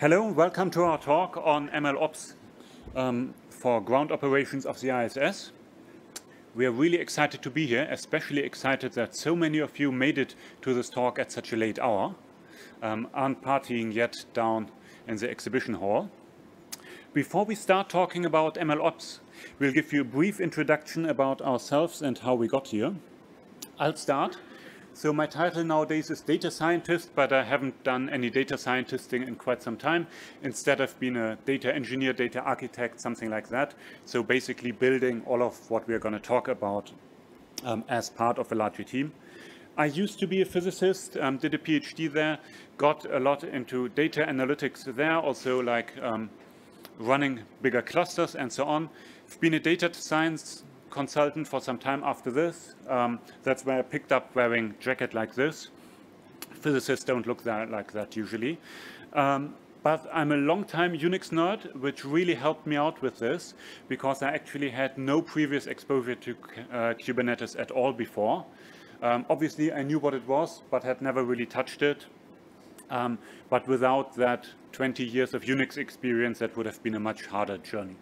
Hello, welcome to our talk on ML Ops um, for ground operations of the ISS. We are really excited to be here, especially excited that so many of you made it to this talk at such a late hour, um, aren't partying yet down in the exhibition hall. Before we start talking about ML Ops, we'll give you a brief introduction about ourselves and how we got here. I'll start so my title nowadays is data scientist, but I haven't done any data scientisting in quite some time. Instead, I've been a data engineer, data architect, something like that. So basically building all of what we're going to talk about um, as part of a larger team. I used to be a physicist, um, did a PhD there, got a lot into data analytics there, also like um, running bigger clusters and so on. I've been a data science consultant for some time after this. Um, that's where I picked up wearing jacket like this. Physicists don't look that, like that usually. Um, but I'm a long-time Unix nerd, which really helped me out with this because I actually had no previous exposure to uh, Kubernetes at all before. Um, obviously, I knew what it was, but had never really touched it. Um, but without that 20 years of Unix experience, that would have been a much harder journey.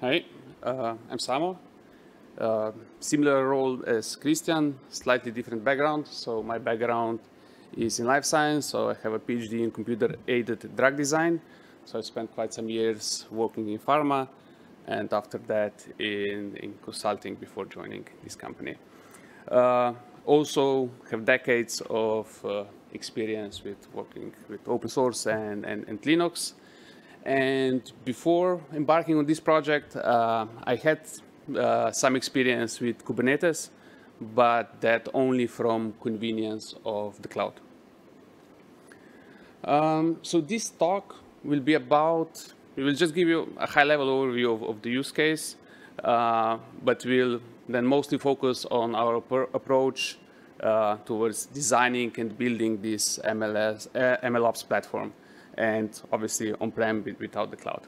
Hi, uh, I'm Samo. Uh, similar role as Christian, slightly different background. So my background is in life science. So I have a PhD in computer-aided drug design. So I spent quite some years working in pharma, and after that in, in consulting before joining this company. Uh, also have decades of uh, experience with working with open source and, and, and Linux. And before embarking on this project, uh, I had uh, some experience with Kubernetes, but that only from convenience of the cloud. Um, so this talk will be about, we will just give you a high-level overview of, of, the use case, uh, but we'll then mostly focus on our approach uh, towards designing and building this MLS, uh, MLOps platform and obviously on-prem without the cloud.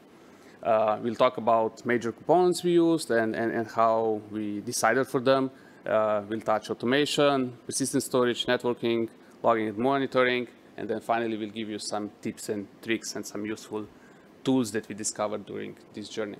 Uh, we'll talk about major components we used and, and, and how we decided for them. Uh, we'll touch automation, persistent storage, networking, logging and monitoring, and then finally we'll give you some tips and tricks and some useful tools that we discovered during this journey.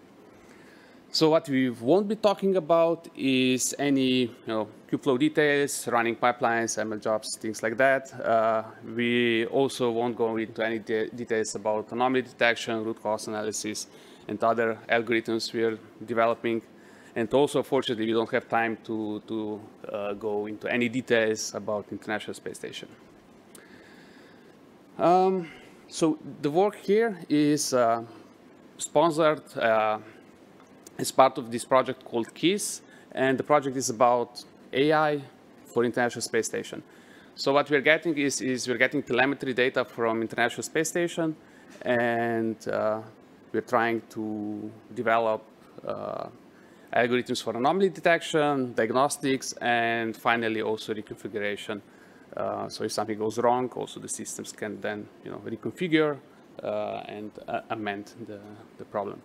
So what we won't be talking about is any you know, Kubeflow details, running pipelines, ML jobs, things like that. Uh, we also won't go into any de details about anomaly detection, root cause analysis, and other algorithms we're developing. And also, fortunately, we don't have time to, to uh, go into any details about International Space Station. Um, so the work here is uh, sponsored as part of this project called KISS, and the project is about AI for International Space Station. So what we're getting is, is we're getting telemetry data from International Space Station, and uh, we're trying to develop uh, algorithms for anomaly detection, diagnostics, and finally also reconfiguration. Uh, so if something goes wrong, also the systems can then you know, reconfigure uh, and uh, amend the, the problem.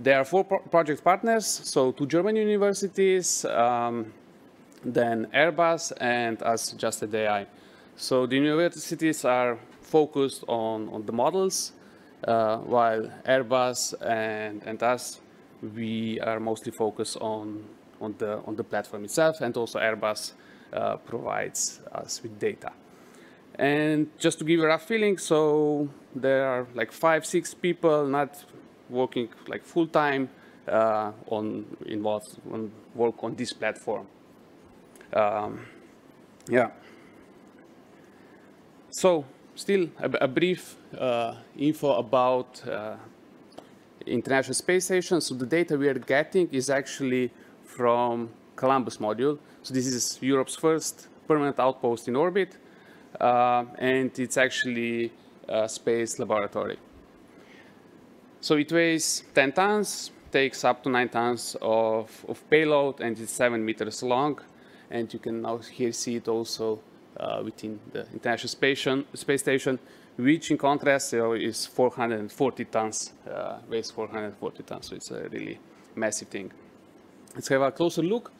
There are four pro project partners, so two German universities, um, then Airbus, and us, Just Add AI. So the universities are focused on, on the models, uh, while Airbus and, and us, we are mostly focused on, on, the, on the platform itself, and also Airbus uh, provides us with data. And just to give you a rough feeling, so there are like five, six people, not working like full time uh, on involved on work on this platform. Um, yeah. So still a, a brief uh, info about uh, International Space Station. So the data we are getting is actually from Columbus module. So this is Europe's first permanent outpost in orbit, uh, and it's actually a space laboratory. So it weighs 10 tons, takes up to 9 tons of, of payload, and it's 7 meters long. And you can now here see it also uh, within the International Space Station, which in contrast uh, is 440 tons, uh, weighs 440 tons, so it's a really massive thing. Let's have a closer look.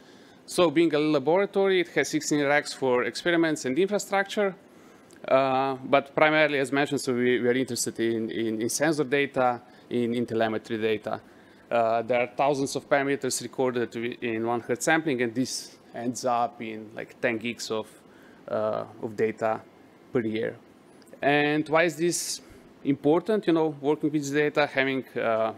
So being a laboratory, it has 16 racks for experiments and infrastructure. Uh, but primarily, as mentioned, so we, we are interested in, in, in, sensor data, in, in telemetry data. Uh, there are thousands of parameters recorded in one hertz sampling, and this ends up in like 10 gigs of, uh, of data per year. And why is this important, you know, working with data, having uh,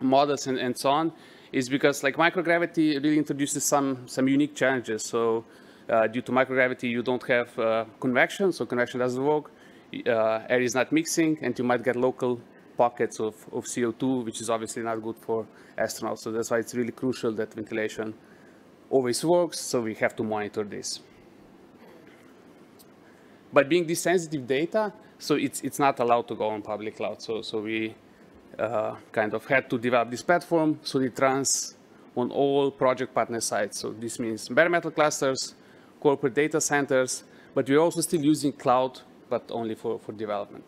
models and, and so on, is because like microgravity really introduces some, some unique challenges. So uh, due to microgravity, you don't have uh, convection, so convection doesn't work. Uh, air is not mixing, and you might get local pockets of, of CO2, which is obviously not good for astronauts. So that's why it's really crucial that ventilation always works, so we have to monitor this. But being this sensitive data, so it's, it's not allowed to go on public cloud. So, so we uh, kind of had to develop this platform so it runs on all project partner sites. So this means bare metal clusters, corporate data centers, but we're also still using cloud, but only for, for development.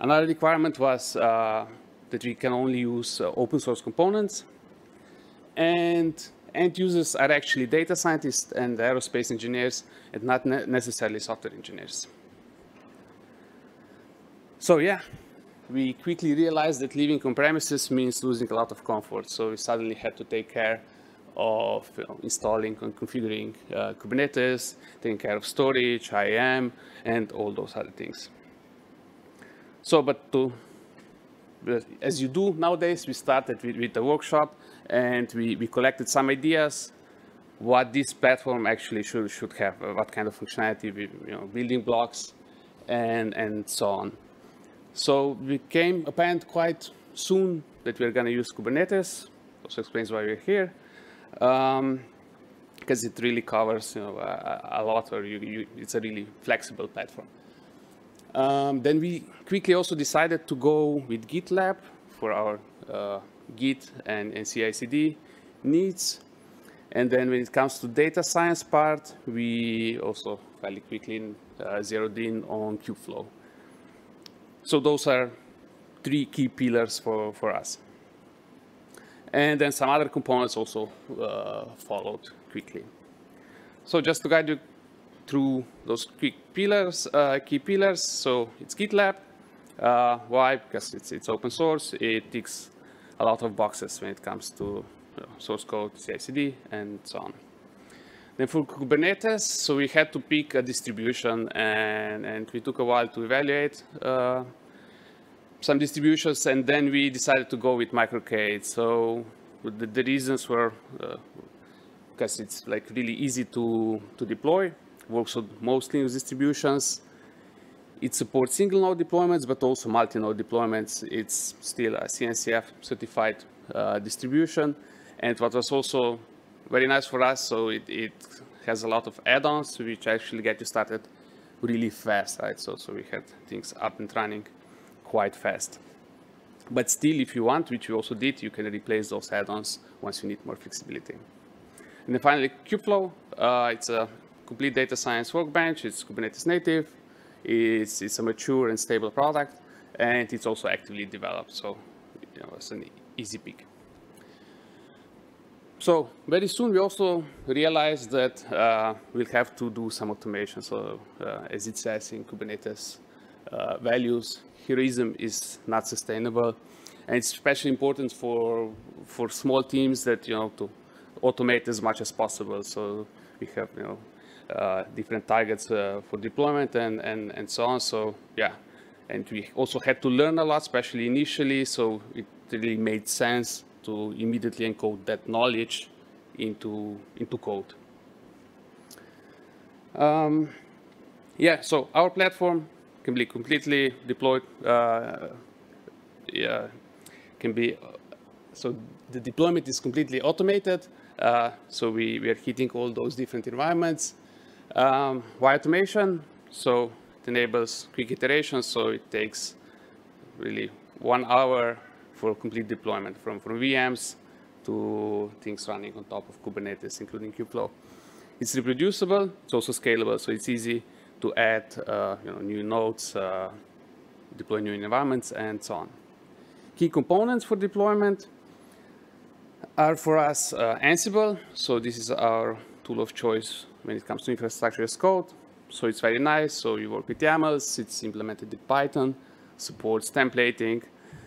Another requirement was uh, that we can only use uh, open source components. And end users are actually data scientists and aerospace engineers and not ne necessarily software engineers. So yeah, we quickly realized that living on premises means losing a lot of comfort. So we suddenly had to take care of you know, installing and configuring uh, Kubernetes, taking care of storage, IAM, and all those other things. So, but to, as you do nowadays, we started with, with a workshop and we, we collected some ideas what this platform actually should, should have, what kind of functionality, you know, building blocks, and, and so on. So we became apparent quite soon that we're going to use Kubernetes. Also explains why we're here. Because um, it really covers you know, a, a lot, or you, you, it's a really flexible platform. Um, then we quickly also decided to go with GitLab for our uh, Git and, and CI/CD needs. And then when it comes to data science part, we also fairly quickly uh, zeroed in on Kubeflow. So those are three key pillars for, for us. And then some other components also uh, followed quickly. So just to guide you through those quick pillars, uh, key pillars, so it's GitLab. Uh, why? Because it's, it's open source. It ticks a lot of boxes when it comes to you know, source code, CI/CD, and so on. Then for Kubernetes, so we had to pick a distribution, and, and we took a while to evaluate uh, some distributions, and then we decided to go with MicroK8s. So the, the reasons were uh, because it's like really easy to, to deploy, works on most Linux distributions, it supports single node deployments, but also multi-node deployments. It's still a CNCF certified uh, distribution. And what was also very nice for us, so it, it has a lot of add-ons, which actually get you started really fast, right? So, so we had things up and running quite fast. But still, if you want, which we also did, you can replace those add-ons once you need more flexibility. And then finally, Kubeflow. Uh, it's a complete data science workbench. It's Kubernetes native. It's, it's a mature and stable product, and it's also actively developed, so you know, it's an easy pick. So very soon we also realized that uh, we'll have to do some automation. So uh, as it says in Kubernetes uh, values, heroism is not sustainable. And it's especially important for, for small teams that, you know, to automate as much as possible. So we have, you know, different targets uh, for deployment and, and, and so on. So yeah, and we also had to learn a lot, especially initially. So it really made sense to immediately encode that knowledge into, into code. Um, yeah, so our platform can be completely deployed. Uh, yeah, can be, so the deployment is completely automated. Uh, so we, we are hitting all those different environments. Um, why automation? So it enables quick iterations, so it takes really one hour for complete deployment from, from VMs to things running on top of Kubernetes, including Kubeflow. It's reproducible, it's also scalable, so it's easy to add uh, you know, new nodes, uh, deploy new environments, and so on. Key components for deployment. are for us uh, Ansible. So this is our tool of choice when it comes to infrastructure as code. So it's very nice. So you work with YAMLs, it's implemented in Python, supports templating.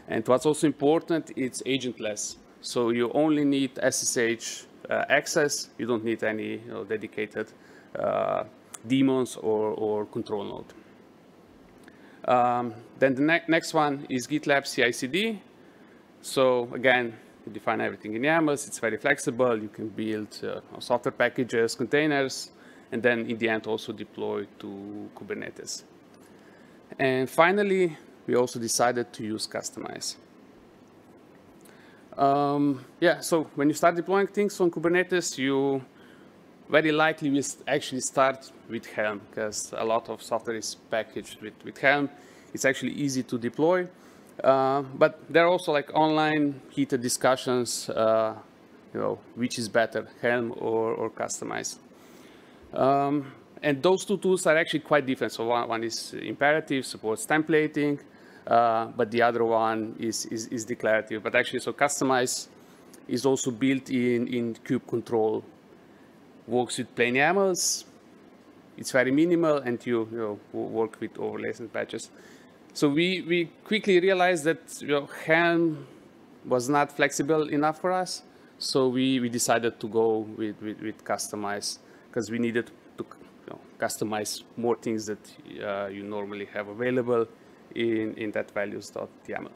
And what's also important, it's agentless. So you only need SSH uh, access. You don't need any you know, dedicated uh, daemons or, or control node. Um, then the ne next one is GitLab CI/CD. So again, you define everything in YAMLs. It's very flexible. You can build uh, software packages, containers, and then in the end also deploy to Kubernetes. And finally, we also decided to use Kustomize. Um, yeah, so when you start deploying things on Kubernetes, you very likely will actually start with Helm because a lot of software is packaged with, with Helm. It's actually easy to deploy. Uh, but there are also like online heated discussions, uh, you know, which is better, Helm or, or Kustomize. Um, and those two tools are actually quite different. So one, one is imperative, supports templating, uh, but the other one is, is, is, declarative. But actually, so Kustomize is also built in, in kube control, works with plain YAMLs. It's very minimal, and you, you know, work with overlays and patches. So we, we quickly realized that you know, Helm was not flexible enough for us. So we, we decided to go with, with, with Kustomize because we needed to you know, customize more things that uh, you normally have available in, in that values.yaml.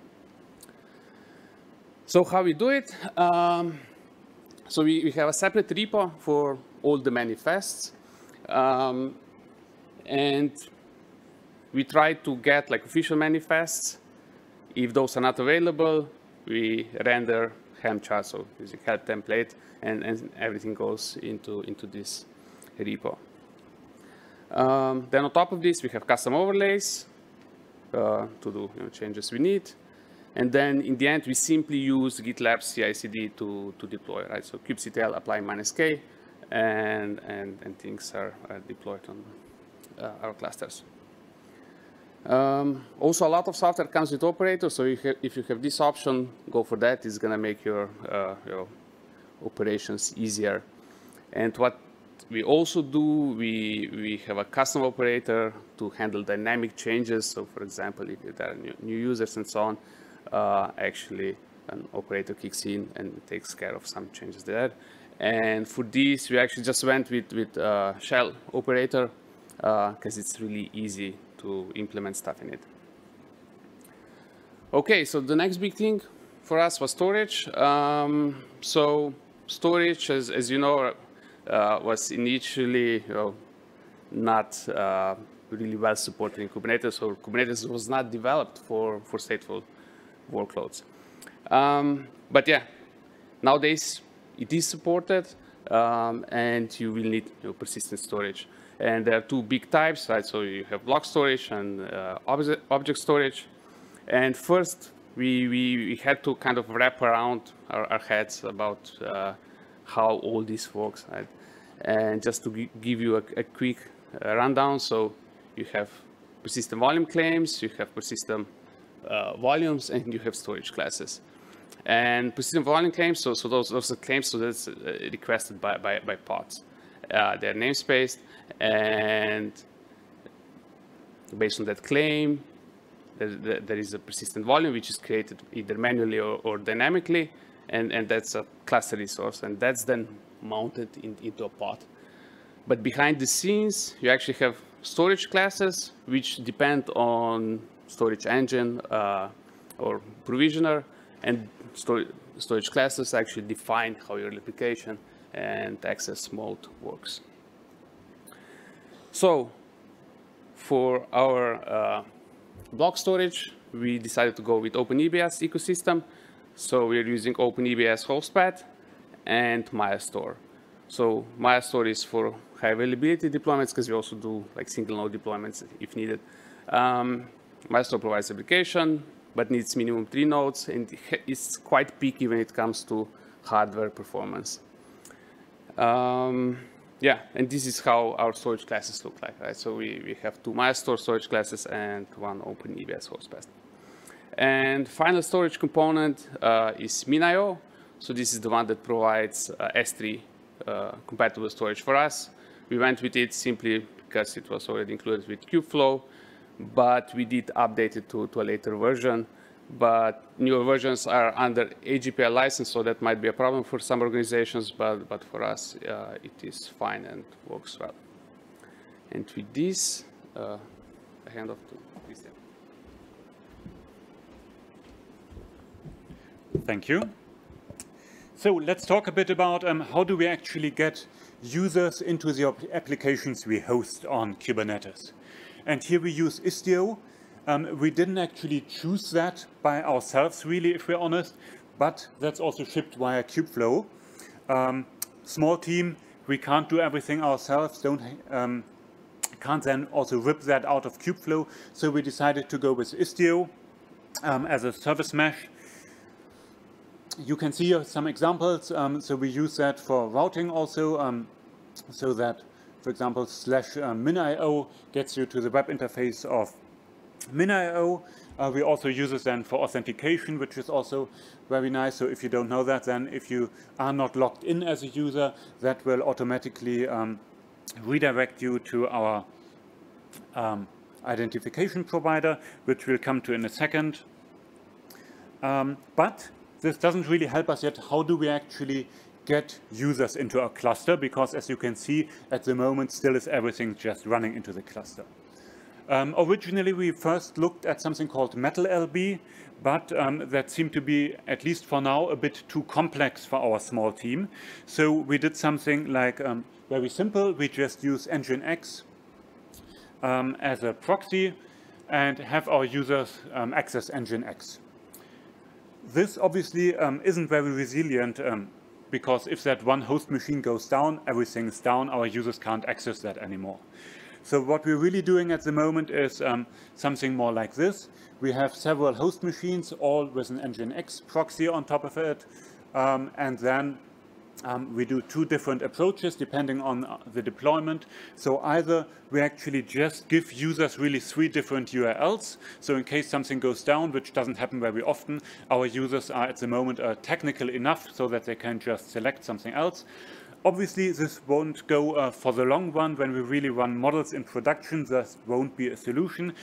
So how we do it? Um, so we, we have a separate repo for all the manifests. Um, and we try to get like official manifests. If those are not available, we render Helm chart, so using Helm template, and, and everything goes into, into this repo. Um, then on top of this, we have custom overlays uh, to do you know, changes we need. And then in the end, we simply use GitLab CI/CD to, to deploy, right? So kubectl apply minus k, and, and, and things are, are deployed on uh, our clusters. Um, also, a lot of software comes with operators, so if, if you have this option, go for that. It's going to make your, uh, your operations easier. And what we also do, we, we have a custom operator to handle dynamic changes. So, for example, if there are new, new users and so on, uh, actually an operator kicks in and takes care of some changes there. And for this, we actually just went with, with uh, shell operator because uh, it's really easy to implement stuff in it. Okay, so the next big thing for us was storage. Um, so storage, as, as you know, uh, was initially you know, not uh, really well supported in Kubernetes, or Kubernetes was not developed for, for stateful workloads. Um, but yeah, nowadays it is supported, um, and you will need you know, persistent storage. And there are two big types, right? So you have block storage and uh, object, object storage. And first, we, we, we, had to kind of wrap around our, our heads about uh, how all this works, right? And just to give you a, a quick uh, rundown, so you have persistent volume claims, you have persistent uh, volumes, and you have storage classes. And persistent volume claims, so, so those, those are claims, so that's uh, requested by, by, by pods. Uh, they're namespaced, and based on that claim, there, there is a persistent volume which is created either manually or, or dynamically, and, and that's a cluster resource, and that's then mounted in, into a pod. But behind the scenes, you actually have storage classes which depend on storage engine uh, or provisioner, and storage, storage classes actually define how your application and access mode works. So for our uh, block storage, we decided to go with OpenEBS ecosystem. So we're using OpenEBS hostpath and Mayastor. So Mayastor is for high availability deployments because we also do like single node deployments if needed. Um, Mayastor provides application, but needs minimum three nodes, and it's quite peaky when it comes to hardware performance. Um, yeah, and this is how our storage classes look like, right? So we, we have two Mayastor storage classes and one open OpenEBS hostpath. And final storage component uh, is MinIO. So this is the one that provides uh, S3 uh, compatible storage for us. We went with it simply because it was already included with Kubeflow, but we did update it to, to a later version. But newer versions are under AGPL license, so that might be a problem for some organizations, but, but for us, uh, it is fine and works well. And with this, uh, I hand off to Christian. Thank you. So let's talk a bit about um, how do we actually get users into the applications we host on Kubernetes. And here we use Istio. Um, we didn't actually choose that by ourselves, really, if we're honest, but that's also shipped via Kubeflow. Um, small team, we can't do everything ourselves, don't um, can't then also rip that out of Kubeflow. So we decided to go with Istio um, as a service mesh you can see some examples. Um, so we use that for routing also, um, so that, for example, slash min.io gets you to the web interface of min.io. Uh, we also use it then for authentication, which is also very nice. So if you don't know that, then if you are not logged in as a user, that will automatically um, redirect you to our um, identification provider, which we'll come to in a second. Um, but this doesn't really help us yet. How do we actually get users into a cluster? Because as you can see, at the moment, still is everything just running into the cluster. Um, originally, we first looked at something called MetalLB, but um, that seemed to be, at least for now, a bit too complex for our small team. So we did something like um, very simple. We just use Nginx um, as a proxy and have our users um, access Nginx. This obviously um, isn't very resilient because if that one host machine goes down, everything's down, our users can't access that anymore. So what we're really doing at the moment is um, something more like this. We have several host machines, all with an Nginx proxy on top of it, um, and then um, we do two different approaches depending on uh, the deployment. So either we actually just give users really three different URLs. So in case something goes down, which doesn't happen very often, our users are at the moment uh, technical enough so that they can just select something else. Obviously, this won't go uh, for the long run. When we really run models in production, this won't be a solution.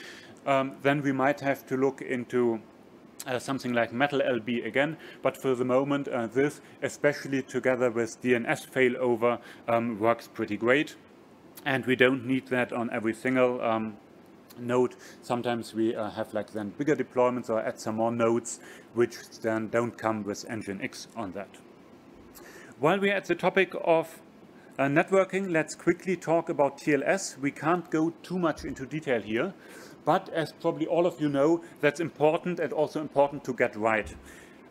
Um, then we might have to look into uh, something like MetalLB again, but for the moment uh, this, especially together with DNS failover, um, works pretty great. And we don't need that on every single um, node. Sometimes we uh, have like then bigger deployments or add some more nodes, which then don't come with Nginx on that. While we're at the topic of uh, networking, let's quickly talk about TLS. We can't go too much into detail here. But as probably all of you know, that's important and also important to get right.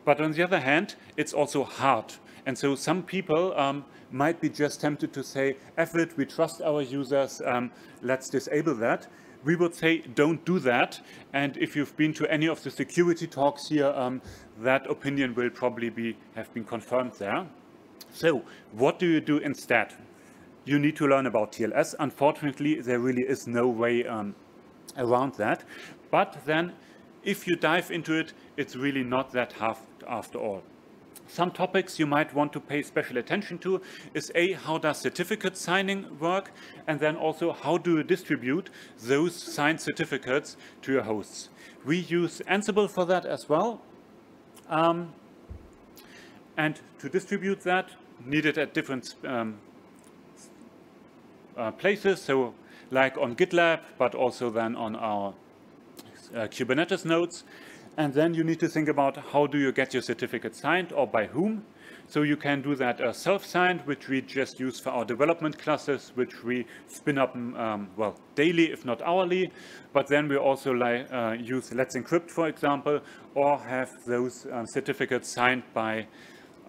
But on the other hand, it's also hard. And so some people um, might be just tempted to say, F we trust our users, um, let's disable that. We would say, don't do that. And if you've been to any of the security talks here, um, that opinion will probably be, have been confirmed there. So what do you do instead? You need to learn about TLS. Unfortunately, there really is no way um, around that. But then if you dive into it, it's really not that hard after all. Some topics you might want to pay special attention to is A, how does certificate signing work? And then also, how do you distribute those signed certificates to your hosts? We use Ansible for that as well. Um, and to distribute that, needed at different um, uh, places. So like on GitLab, but also then on our uh, Kubernetes nodes. And then you need to think about how do you get your certificate signed or by whom. So you can do that uh, self-signed, which we just use for our development clusters, which we spin up, um, well, daily, if not hourly. But then we also uh, use Let's Encrypt, for example, or have those um, certificates signed by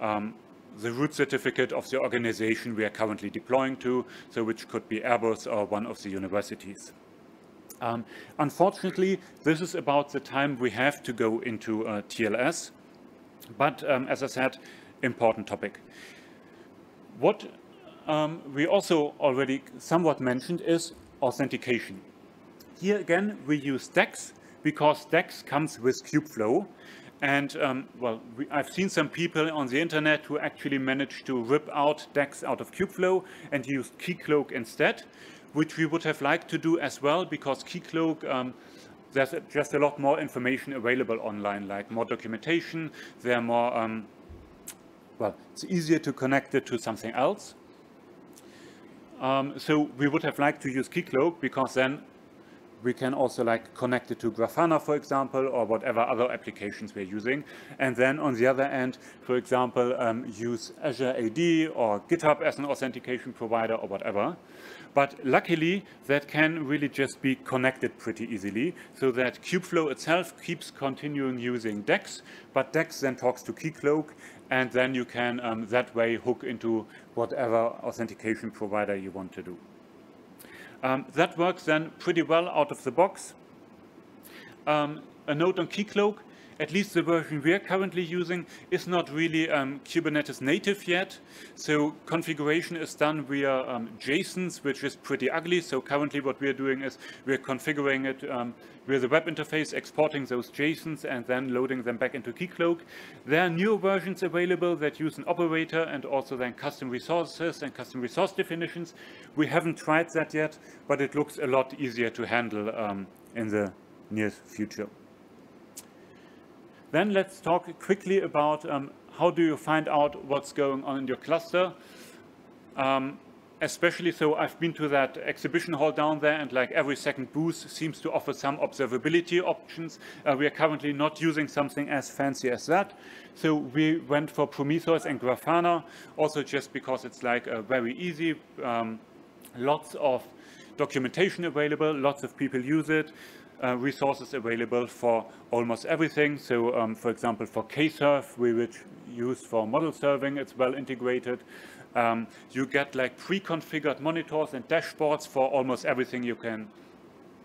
um, the root certificate of the organization we are currently deploying to, so which could be Airbus or one of the universities. Um, unfortunately, this is about the time we have to go into uh, TLS, but um, as I said, important topic. What um, we also already somewhat mentioned is authentication. Here again, we use DEX because DEX comes with Kubeflow, And um, well, we, I've seen some people on the internet who actually managed to rip out DEX out of Kubeflow and use Keycloak instead, which we would have liked to do as well because Keycloak, um, there's just a lot more information available online, like more documentation, there are more, um, well, it's easier to connect it to something else. Um, so we would have liked to use Keycloak because then we can also like connect it to Grafana, for example, or whatever other applications we're using. And then on the other end, for example, um, use Azure AD or GitHub as an authentication provider or whatever. But luckily, that can really just be connected pretty easily so that Kubeflow itself keeps continuing using DEX, but DEX then talks to Keycloak, and then you can um, that way hook into whatever authentication provider you want to do. Um, that works then pretty well out of the box. Um, a note on Keycloak, at least the version we are currently using is not really um, Kubernetes native yet. So configuration is done via um, JSONs, which is pretty ugly. So currently what we are doing is we're configuring it um, via the web interface, exporting those JSONs and then loading them back into Keycloak. There are newer versions available that use an operator and also then custom resources and custom resource definitions. We haven't tried that yet, but it looks a lot easier to handle um, in the near future. Then let's talk quickly about um, how do you find out what's going on in your cluster. Um, especially so I've been to that exhibition hall down there and like every second booth seems to offer some observability options. Uh, we are currently not using something as fancy as that. So we went for Prometheus and Grafana also just because it's like uh, very easy, um, lots of documentation available, lots of people use it uh, resources available for almost everything. So um, for example, for Kserve, we which use for model serving, it's well integrated. Um, you get like pre-configured monitors and dashboards for almost everything you can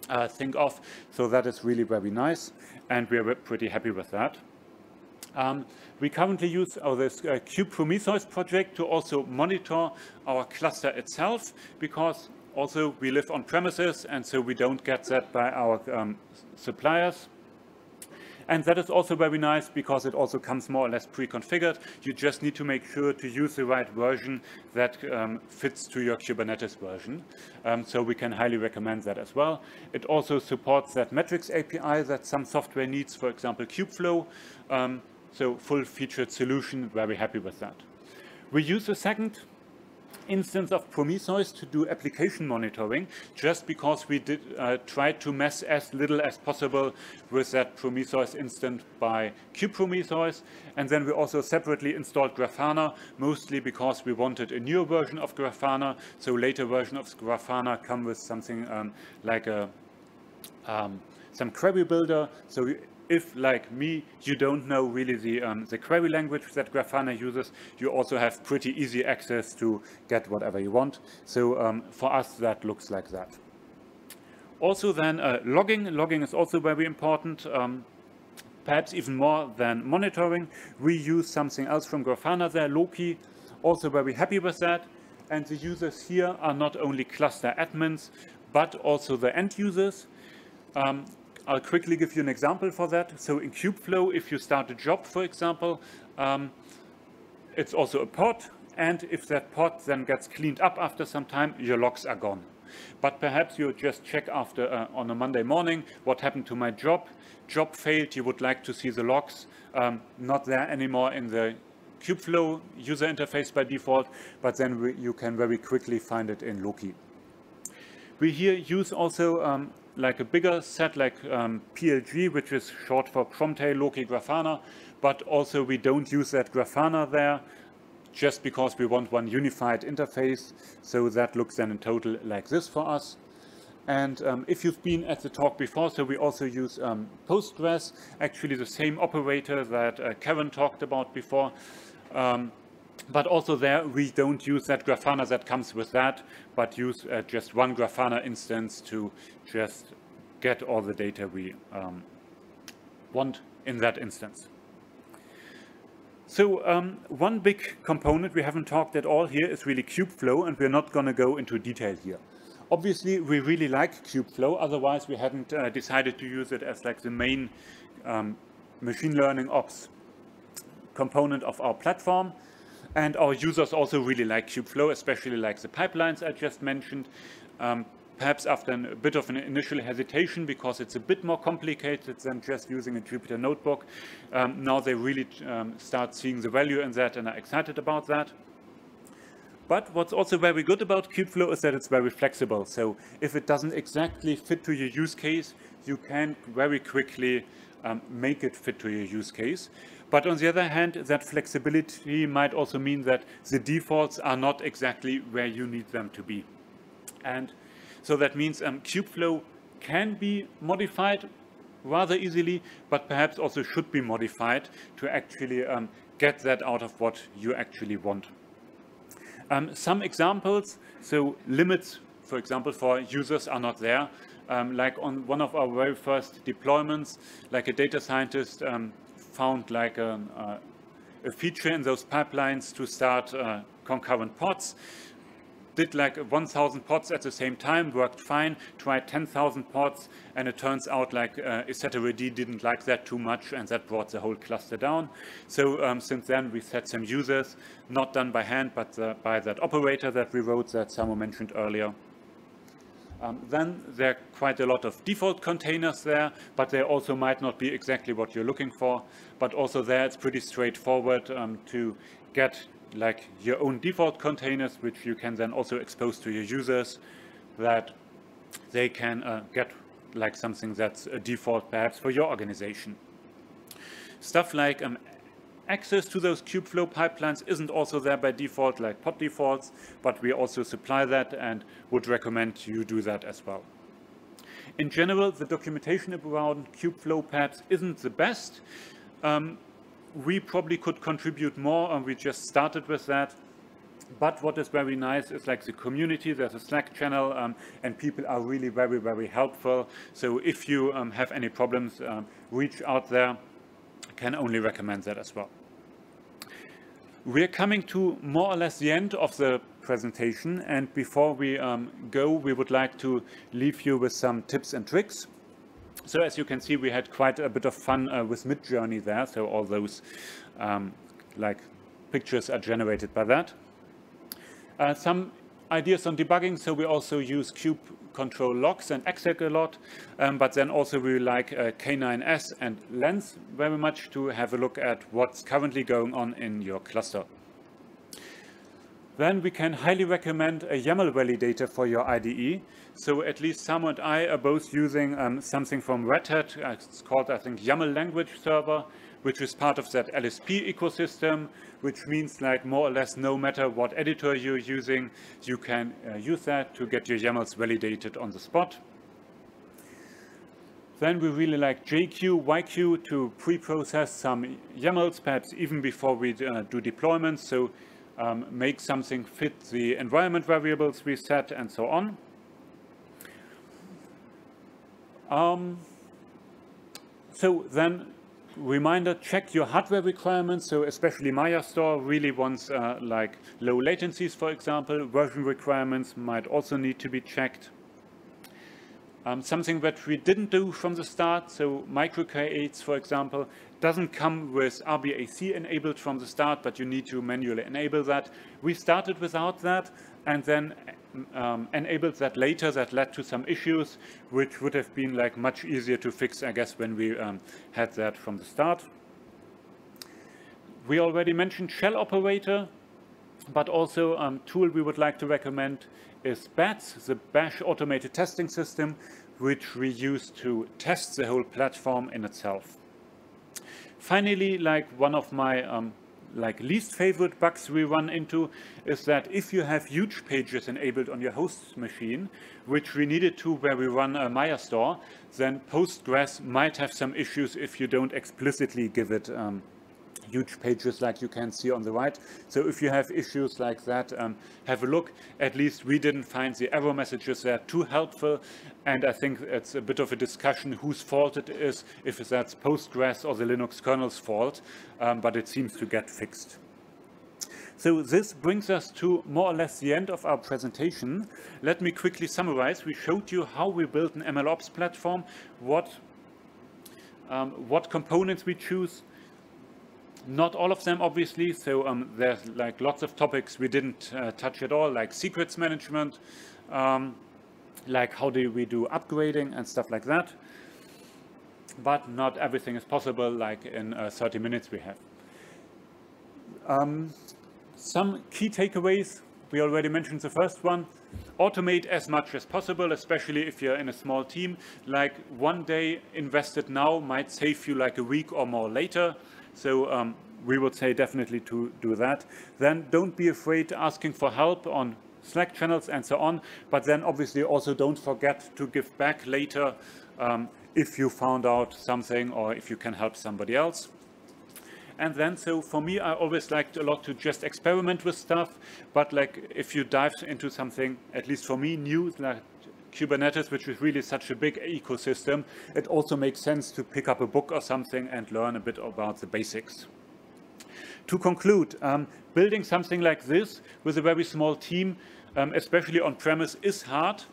uh, think of. So that is really very nice. And we're pretty happy with that. Um, we currently use uh, this uh, Kube Prometheus project to also monitor our cluster itself because also, we live on premises, and so we don't get that by our um, suppliers. And that is also very nice because it also comes more or less pre-configured. You just need to make sure to use the right version that um, fits to your Kubernetes version. Um, so we can highly recommend that as well. It also supports that metrics API that some software needs, for example, Kubeflow. Um, so full featured solution, very happy with that. We use a second instance of Prometheus to do application monitoring just because we did uh, try to mess as little as possible with that Prometheus instance by kubeprometheus. And then we also separately installed Grafana, mostly because we wanted a newer version of Grafana. So later version of Grafana come with something um, like a um, some query builder. So if, like me, you don't know really the, um, the query language that Grafana uses, you also have pretty easy access to get whatever you want. So um, for us, that looks like that. Also then uh, logging. Logging is also very important. Um, perhaps even more than monitoring. We use something else from Grafana there, Loki. Also very happy with that. And the users here are not only cluster admins, but also the end users. Um, I'll quickly give you an example for that. So in Kubeflow, if you start a job, for example, um, it's also a pod. And if that pod then gets cleaned up after some time, your logs are gone. But perhaps you just check after uh, on a Monday morning what happened to my job. Job failed. You would like to see the logs um, not there anymore in the Kubeflow user interface by default, but then you can very quickly find it in Loki. We here use also um, like a bigger set like um, PLG, which is short for Promtail Loki Grafana, but also we don't use that Grafana there just because we want one unified interface. So that looks then in total like this for us. And um, if you've been at the talk before, so we also use um, Postgres, actually the same operator that uh, Karen talked about before. Um, but also there, we don't use that Grafana that comes with that, but use uh, just one Grafana instance to just get all the data we um, want in that instance. So um, one big component we haven't talked at all here is really Kubeflow, and we're not going to go into detail here. Obviously, we really like Kubeflow, otherwise we hadn't uh, decided to use it as like the main um, machine learning ops component of our platform. And our users also really like Kubeflow, especially like the pipelines I just mentioned. Um, perhaps after a bit of an initial hesitation because it's a bit more complicated than just using a Jupyter notebook. Um, now they really um, start seeing the value in that and are excited about that. But what's also very good about Kubeflow is that it's very flexible. So if it doesn't exactly fit to your use case, you can very quickly um, make it fit to your use case. But on the other hand, that flexibility might also mean that the defaults are not exactly where you need them to be. And so that means um, Kubeflow can be modified rather easily, but perhaps also should be modified to actually um, get that out of what you actually want. Um, some examples, so limits, for example, for users are not there. Um, like on one of our very first deployments, like a data scientist um, found like a, uh, a, feature in those pipelines to start uh, concurrent pods did like 1,000 pods at the same time, worked fine, tried 10,000 pods, and it turns out like uh, etcd didn't like that too much, and that brought the whole cluster down. So um, since then, we set some users, not done by hand, but uh, by that operator that we wrote that Samo mentioned earlier. Um, then there are quite a lot of default containers there, but they also might not be exactly what you're looking for. But also there, it's pretty straightforward um, to get like your own default containers, which you can then also expose to your users that they can uh, get like something that's a default perhaps for your organization. Stuff like um, access to those Kubeflow pipelines isn't also there by default like pod defaults, but we also supply that and would recommend you do that as well. In general, the documentation around Kubeflow perhaps isn't the best. Um, we probably could contribute more and we just started with that. But what is very nice is like the community, there's a Slack channel um, and people are really very, very helpful. So if you um, have any problems, um, reach out there. Can only recommend that as well. We're coming to more or less the end of the presentation. And before we um, go, we would like to leave you with some tips and tricks. So as you can see, we had quite a bit of fun uh, with Midjourney there. So all those um, like pictures are generated by that. Uh, some ideas on debugging. So we also use kube control logs and exec a lot, um, but then also we like uh, K9S and Lens very much to have a look at what's currently going on in your cluster. Then we can highly recommend a YAML validator for your IDE. So at least Sam and I are both using um, something from Red Hat. Uh, it's called, I think, YAML Language Server, which is part of that LSP ecosystem, which means like more or less no matter what editor you're using, you can uh, use that to get your YAMLs validated on the spot. Then we really like JQ, YQ to pre-process some YAMLs, perhaps even before we uh, do deployments. So um, make something fit the environment variables we set and so on. Um, so then reminder, check your hardware requirements. So especially Mayastor really wants uh, like low latencies, for example. Version requirements might also need to be checked. Um, something that we didn't do from the start, so MicroK8s, for example, doesn't come with RBAC enabled from the start, but you need to manually enable that. We started without that and then um, enabled that later. That led to some issues, which would have been like much easier to fix, I guess, when we um, had that from the start. We already mentioned shell operator, but also a um, tool we would like to recommend is BATS, the Bash Automated Testing System, which we use to test the whole platform in itself. Finally, like one of my um, like least favorite bugs we run into is that if you have huge pages enabled on your host's machine, which we needed to where we run a Mayastor, then Postgres might have some issues if you don't explicitly give it um, huge pages like you can see on the right. So if you have issues like that, um, have a look. At least we didn't find the error messages there too helpful. And I think it's a bit of a discussion whose fault it is, if that's Postgres or the Linux kernel's fault, um, but it seems to get fixed. So this brings us to more or less the end of our presentation. Let me quickly summarize. We showed you how we built an MLOps platform, what Um, what components we choose, not all of them, obviously. So um, there's like lots of topics we didn't uh, touch at all, like secrets management, um, like how do we do upgrading and stuff like that. But not everything is possible, like in uh, 30 minutes we have. Um, some key takeaways, we already mentioned the first one. Automate as much as possible, especially if you're in a small team. Like one day invested now might save you like a week or more later. So um, we would say definitely to do that. Then don't be afraid asking for help on Slack channels and so on. But then obviously also don't forget to give back later um, if you found out something or if you can help somebody else. And then, so for me, I always liked a lot to just experiment with stuff. But like, if you dive into something, at least for me, new, like Kubernetes, which is really such a big ecosystem, it also makes sense to pick up a book or something and learn a bit about the basics. To conclude, um, building something like this with a very small team, um, especially on premise, is hard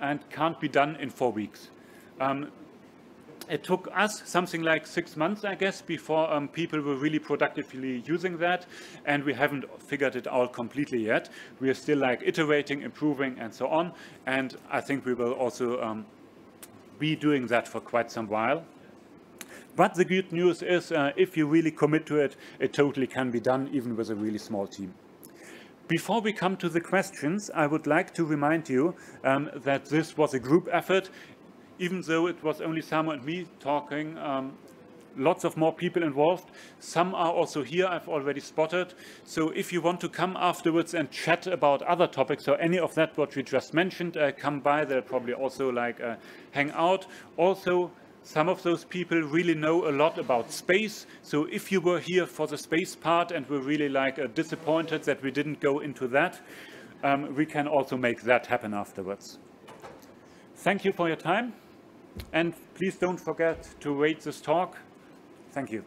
and can't be done in four weeks. Um, it took us something like six months, I guess, before um, people were really productively using that. And we haven't figured it out completely yet. We are still like iterating, improving, and so on. And I think we will also um, be doing that for quite some while. But the good news is uh, if you really commit to it, it totally can be done, even with a really small team. Before we come to the questions, I would like to remind you um, that this was a group effort even though it was only Samo and me talking, um, lots of more people involved. Some are also here, I've already spotted. So if you want to come afterwards and chat about other topics or any of that what we just mentioned, uh, come by. They'll probably also like uh, hang out. Also, some of those people really know a lot about space. So if you were here for the space part and were really like uh, disappointed that we didn't go into that, um, we can also make that happen afterwards. Thank you for your time. And please don't forget to rate this talk. Thank you.